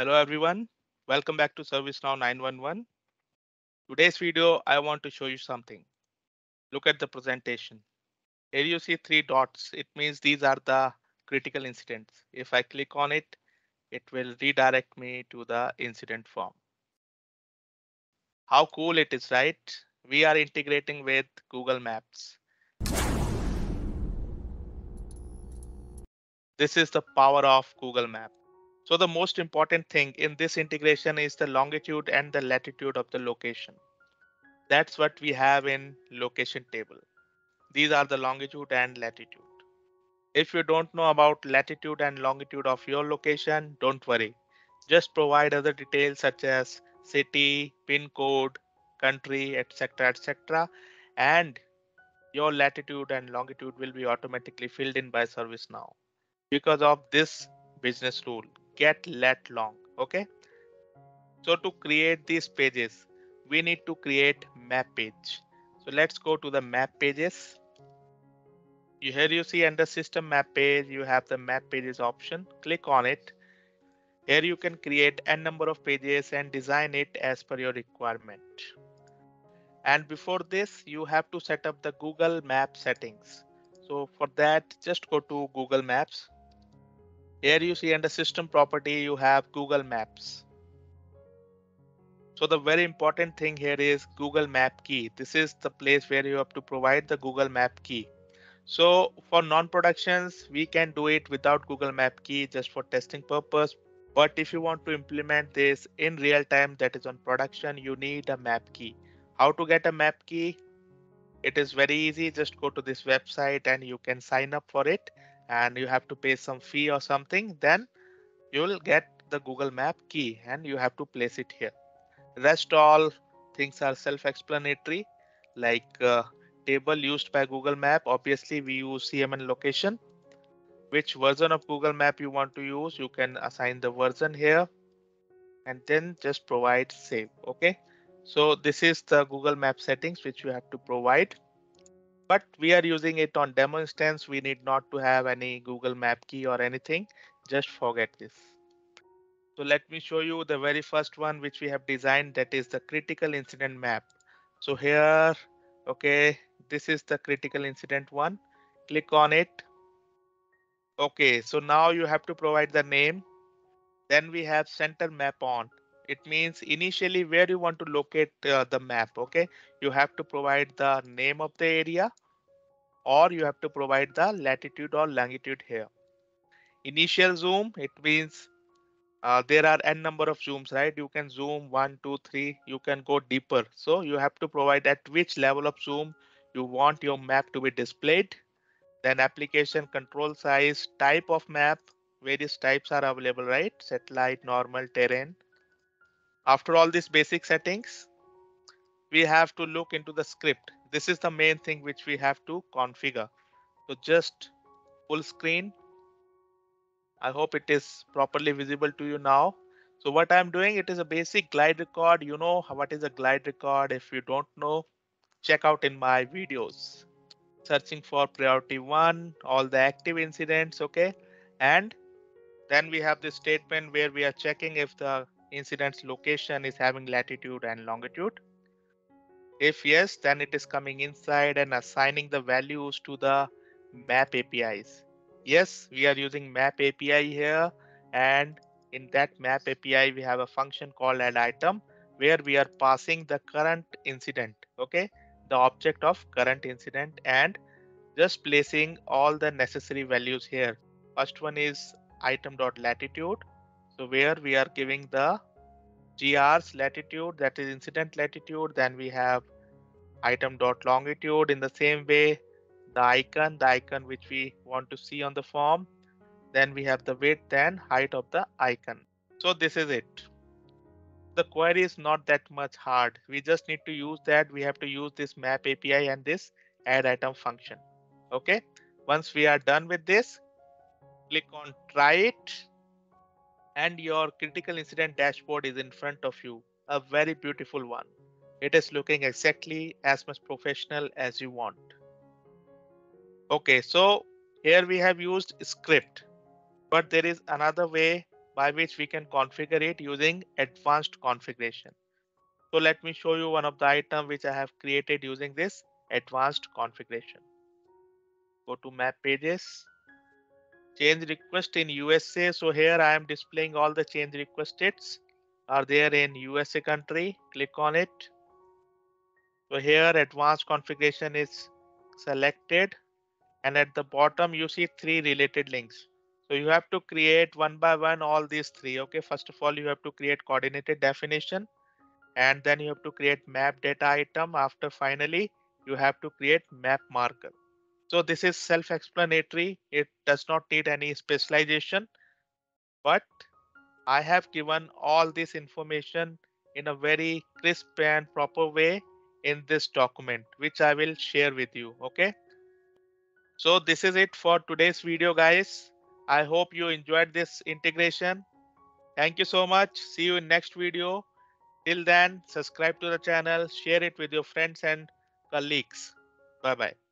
Hello everyone, welcome back to ServiceNow 911. Today's video, I want to show you something. Look at the presentation. Here you see three dots. It means these are the critical incidents. If I click on it, it will redirect me to the incident form. How cool it is, right? We are integrating with Google Maps. This is the power of Google Maps. So the most important thing in this integration is the longitude and the latitude of the location. That's what we have in location table. These are the longitude and latitude. If you don't know about latitude and longitude of your location, don't worry. Just provide other details such as city, pin code, country, etc. etc. And your latitude and longitude will be automatically filled in by ServiceNow. Because of this business rule, get lat long okay? So to create these pages we need to create map page. So let's go to the map pages. Here you see under system map page you have the map pages option. Click on it. Here you can create n number of pages and design it as per your requirement. And before this you have to set up the google map settings. So for that just go to google maps here you see under system property, you have Google Maps. So the very important thing here is Google Map key. This is the place where you have to provide the Google Map key. So for non-productions, we can do it without Google Map key just for testing purpose. But if you want to implement this in real time that is on production, you need a map key. How to get a map key? It is very easy. Just go to this website and you can sign up for it and you have to pay some fee or something, then you will get the Google Map key and you have to place it here. Rest all things are self-explanatory like uh, table used by Google Map. Obviously we use CMN location. Which version of Google Map you want to use, you can assign the version here and then just provide save. OK, so this is the Google Map settings which you have to provide but we are using it on demo instance. We need not to have any Google map key or anything. Just forget this. So let me show you the very first one which we have designed that is the critical incident map. So here, OK, this is the critical incident one. Click on it. OK, so now you have to provide the name. Then we have center map on. It means initially where you want to locate uh, the map. OK, you have to provide the name of the area or you have to provide the latitude or longitude here. Initial zoom, it means uh, there are n number of zooms, right? You can zoom one, two, three, you can go deeper. So you have to provide at which level of zoom you want your map to be displayed. Then application control size, type of map, various types are available, right? Satellite, normal, terrain. After all these basic settings, we have to look into the script. This is the main thing which we have to configure. So just full screen. I hope it is properly visible to you now. So what I'm doing, it is a basic glide record. You know what is a glide record. If you don't know, check out in my videos. Searching for priority one, all the active incidents, okay? And then we have this statement where we are checking if the incident's location is having latitude and longitude. If yes, then it is coming inside and assigning the values to the map APIs. Yes, we are using map API here. And in that map API, we have a function called add item where we are passing the current incident. OK, the object of current incident and just placing all the necessary values here. First one is item.latitude. So where we are giving the GR's latitude, that is incident latitude. Then we have item dot longitude in the same way the icon, the icon which we want to see on the form. Then we have the width and height of the icon. So this is it. The query is not that much hard. We just need to use that. We have to use this map API and this add item function. OK, once we are done with this, click on try it and your critical incident dashboard is in front of you. A very beautiful one. It is looking exactly as much professional as you want. OK, so here we have used script, but there is another way by which we can configure it using advanced configuration. So let me show you one of the item which I have created using this advanced configuration. Go to map pages, change request in USA. So here I am displaying all the change request states are there in USA country. Click on it. So here advanced configuration is selected and at the bottom you see three related links. So you have to create one by one all these three. Okay, first of all, you have to create coordinated definition and then you have to create map data item. After finally, you have to create map marker. So this is self-explanatory. It does not need any specialization, but I have given all this information in a very crisp and proper way in this document, which I will share with you. Okay. So this is it for today's video, guys. I hope you enjoyed this integration. Thank you so much. See you in next video. Till then, subscribe to the channel, share it with your friends and colleagues. Bye bye.